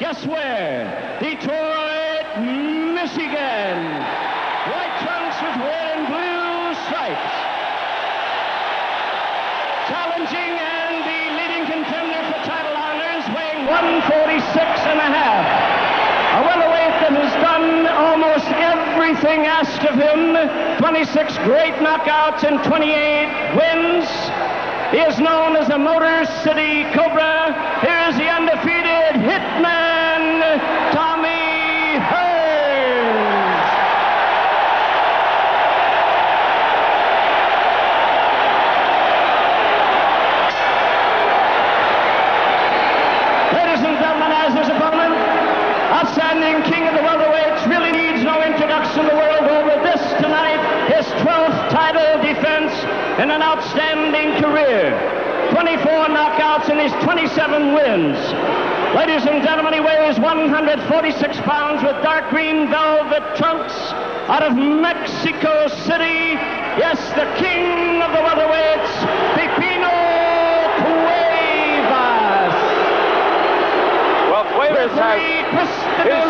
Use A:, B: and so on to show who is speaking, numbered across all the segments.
A: Guess where? Detroit, Michigan. White trunks with red and blue stripes. Challenging and the leading contender for title honors, weighing 146 and a half. A welterweight that has done almost everything asked of him. 26 great knockouts and 28 wins. He is known as the Motor City Cobra. Here's the undefeated hitman, Tommy Hearns. Ladies and gentlemen, as his opponent, outstanding king of the welterweights, really needs no introduction the world over. This tonight, his 12th title defense in an outstanding career. 24 knockouts and his 27 wins. Ladies and gentlemen, he weighs 146 pounds with dark green velvet trunks out of Mexico City. Yes, the king of the welterweights, Pipino Cuevas.
B: Well, Cuevas has his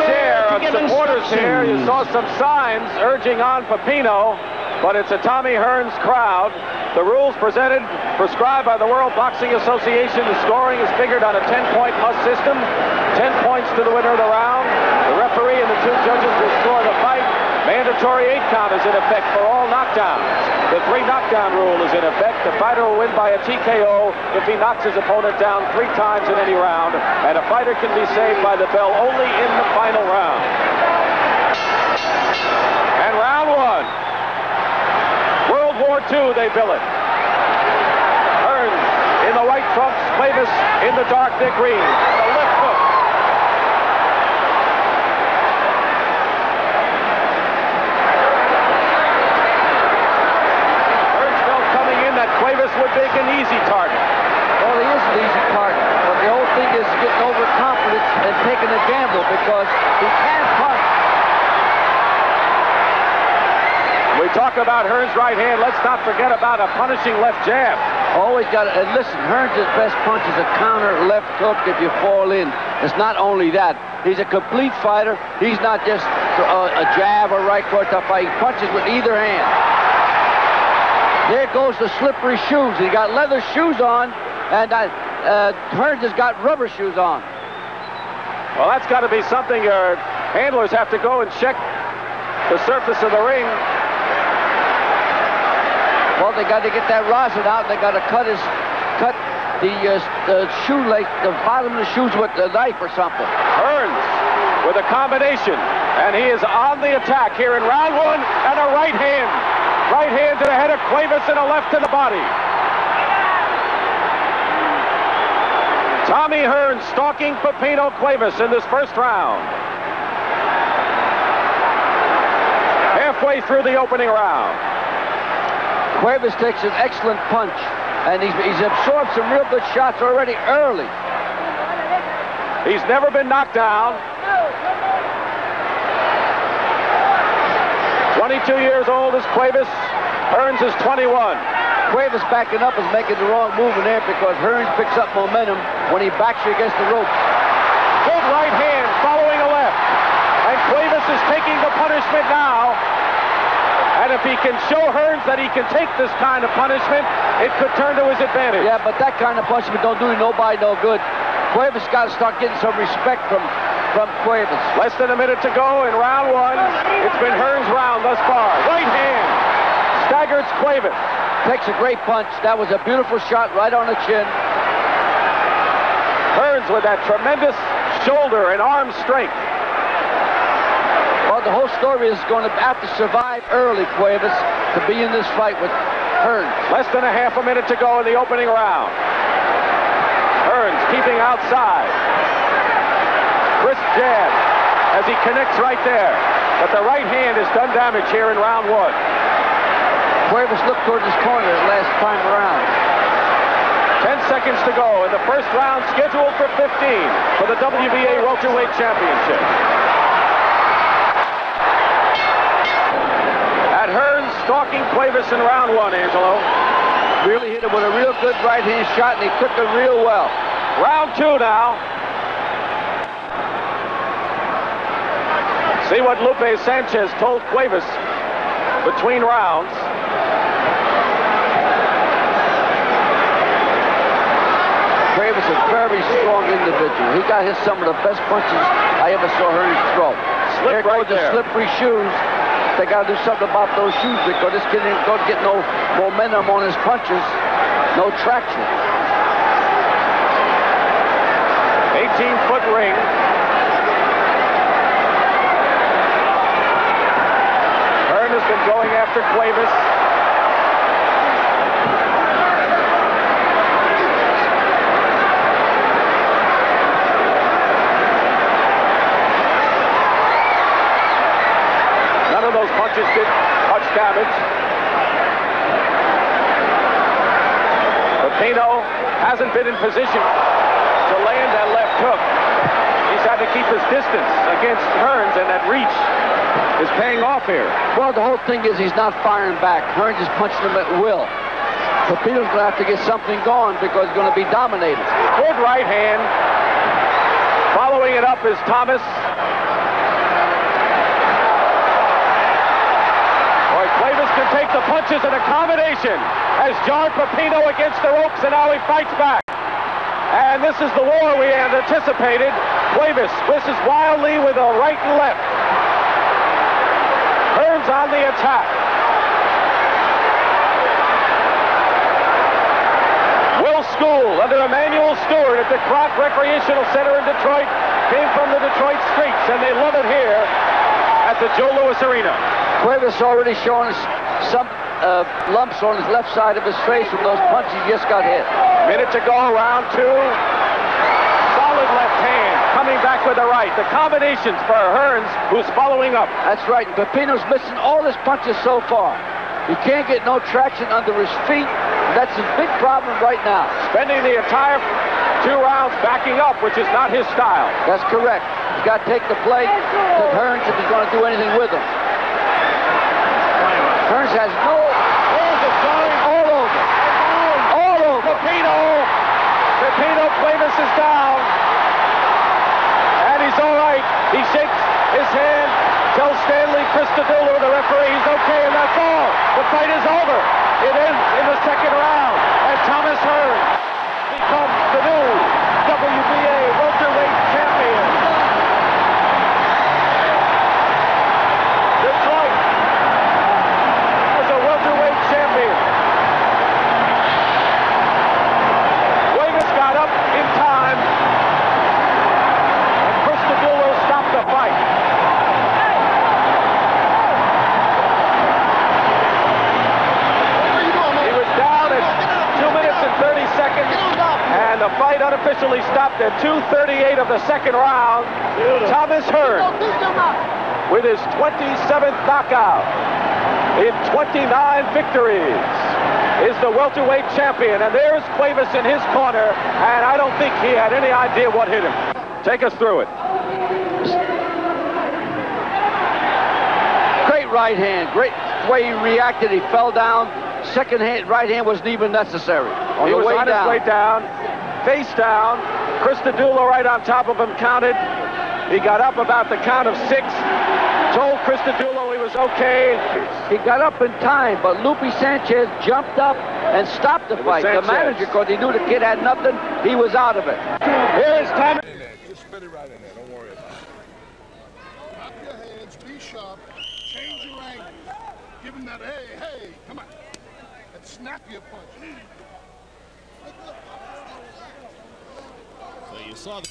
B: supporters here. You hmm. saw some signs urging on Pipino, but it's a Tommy Hearns crowd. The rules presented, prescribed by the World Boxing Association. The scoring is figured on a 10-point must system. 10 points to the winner of the round. The referee and the two judges will score the fight. Mandatory eight count is in effect for all knockdowns. The three knockdown rule is in effect. The fighter will win by a TKO if he knocks his opponent down three times in any round. And a fighter can be saved by the bell only in the final round. And round one. World War II, they bill it. Hearns in the white trunks, Cuevas in the dark thick green. The left hook. Hearns felt coming in that Cuevas would make an easy target.
C: Well, he is an easy target, but the whole thing is getting overconfident and gamble because he can't punch.
B: We talk about Hearns' right hand. Let's not forget about a punishing left jab.
C: Always got to, and listen, Hearns' best punch is a counter left hook if you fall in. It's not only that. He's a complete fighter. He's not just a, a jab or right cross to fight. He punches with either hand. There goes the slippery shoes. He got leather shoes on, and uh, uh, Hearns has got rubber shoes on.
B: Well, that's got to be something your handlers have to go and check the surface of the ring.
C: Well, they got to get that rosin out. They got to cut his, cut the, uh, the shoelace, the bottom of the shoes with a knife or something.
B: Hearns with a combination, and he is on the attack here in round one, and a right hand. Right hand to the head of Cuevas and a left to the body. Tommy Hearns stalking Pipino Cuevas in this first round. Halfway through the opening round.
C: Cuevas takes an excellent punch, and he's, he's absorbed some real good shots already early.
B: He's never been knocked down. 22 years old is Cuevas. Hearns is 21.
C: Cuevas backing up is making the wrong move in there because Hearns picks up momentum when he backs you against the rope.
B: Good right hand following a left. And Cuevas is taking the punishment now. And if he can show Hearns that he can take this kind of punishment, it could turn to his advantage.
C: Yeah, but that kind of punishment don't do nobody no good. Cuevas got to start getting some respect from from Cuevas.
B: Less than a minute to go in round one. It's been Hearns' round thus far. Right hand staggers Cuevas.
C: Takes a great punch. That was a beautiful shot right on the chin.
B: Hearns with that tremendous shoulder and arm strength.
C: Well, the whole story is going to have to survive early, Cuevas, to be in this fight with Hearns.
B: Less than a half a minute to go in the opening round. Hearns keeping outside. Chris jab as he connects right there. But the right hand has done damage here in round one.
C: Cuevas looked toward his corner last time around.
B: 10 seconds to go in the first round scheduled for 15 for the WBA Welterweight Championship. At Hearns stalking Cuevas in round one, Angelo.
C: Really hit him with a real good right hand shot, and he took it real well.
B: Round two now. See what Lupe Sanchez told Cuevas between rounds.
C: Cuevas is a very strong individual. He got his some of the best punches I ever saw Hearns throw.
B: Slip
C: there
B: right
C: goes the slippery shoes. They got to do something about those shoes because this kid ain't going to get no momentum on his punches, no traction.
B: 18-foot ring. Hearn has been going after Cuevas. None of those punches did much damage. But Pino hasn't in position to land that left hook. He's had to keep his distance against Hearns, and that reach is paying off here.
C: Well, the whole thing is he's not firing back. Hearns is punching him at will. Pipino's going to have to get something going because he's going to be dominated.
B: Good right hand. Following it up is Thomas. Cuevas can take the punches in a combination as John Pipino against the ropes, and now he fights back. And this is the war we had anticipated. Cuevas misses wildly with a right and left. Hearns on the attack. Will School under Emanuel Steward at the Kronk Recreational Center in Detroit came from the Detroit streets, and they love it here at the Joe Louis Arena.
C: Cuevas already showing uh, lumps on his left side of his face from those punches he just got hit.
B: Minute to go, round two. Solid left hand, coming back with the right. The combinations for Hearns, who's following up.
C: That's right. And Pipino's missing all his punches so far. He can't get no traction under his feet. That's his big problem right now.
B: Spending the entire two rounds backing up, which is not his style.
C: That's correct. He's got to take the plate to Hearns if he's going to do anything with him. Hearns has no...
B: Hearns is going
C: All over. All over.
B: Pipino. Pipino Cuevas is down. And he's all right. He shakes his hand, tells Stanley Christodoulou, the referee, he's okay, and that's all. The fight is over. It ends in the second round. And Thomas Hearns becomes the new WBA welterweight champion. Detroit as a welterweight champion. Cuevas got up in time, and Christodoulou stopped the fight. He was down at 2 minutes and 30 seconds, and the fight unofficially stopped at 2.38 of the second round. Thomas Hearn, with his 27th knockout in 29 victories, is the welterweight champion. And there's Cuevas in his corner, and I don't think he had any idea what hit him. Take us through it.
C: Great right hand. Great way he reacted. He fell down. Second hand, right hand wasn't even necessary. On
B: he
C: the
B: was
C: way
B: on
C: down.
B: his way down, face down. Christodoulou right on top of him counted. He got up about the count of six. Told Christodoulou he was okay.
C: He got up in time, but Lupe Sanchez jumped up and stopped the
B: was
C: fight. The
B: Sanchez.
C: manager, because he knew the kid had nothing, he was out of it.
B: Here is Thomas.
D: in there. Just spit it right in there. Don't worry about it.
E: Clap your hands, be sharp, change your angle. Give him that, hey, hey, come on. And snap your punch.
F: You saw the